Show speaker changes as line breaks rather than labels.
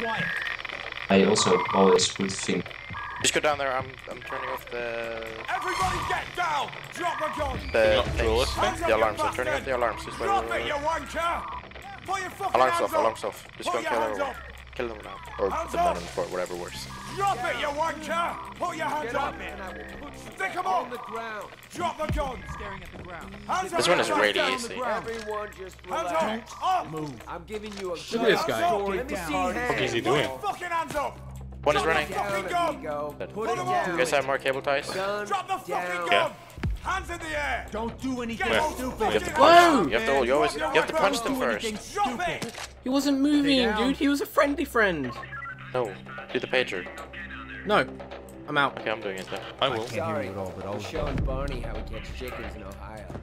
quiet.
I also always would think
Just go down there. I'm I'm turning off the
Everybody get down! Drop a gun!
the
Not
things,
duelist,
Hands up,
the alarms.
you
I'm turning off the alarms. Just wait,
Drop it, you wanker! Put your fucking
Alarms
hands
off.
up!
Alarms off. Just
Put
go kill
hands
everyone. Kill them now, or
Hands
the men
up.
on the floor, whatever works.
Drop it, you wanker! Put your hands up! Stick 'em up! Drop the gun!
Staring at the ground.
Hands
This one is
you
really easy.
Everyone just relax.
up! Up!
Move.
I'm giving you a
Look at this guy.
Let me see
What
What is he doing?
your fucking hands up!
One is running.
Down,
Fucking gun.
amigo.
Good.
Put
Put
it
'em up.
You
down.
guys have more cable ties? You
Gun
Drop the fucking
down.
gun! Hands in the air!
Don't do anything
Get
Where?
those
stupid.
fucking
have to
hands
Whoa!
have to. You always. You have to punch them first.
Drop it!
He wasn't moving, dude. He was a friendly friend.
No. Do the pager.
No, I'm out.
Okay, I'm doing it then.
I will.
Sorry. We're showing Barney how he gets chickens in Ohio.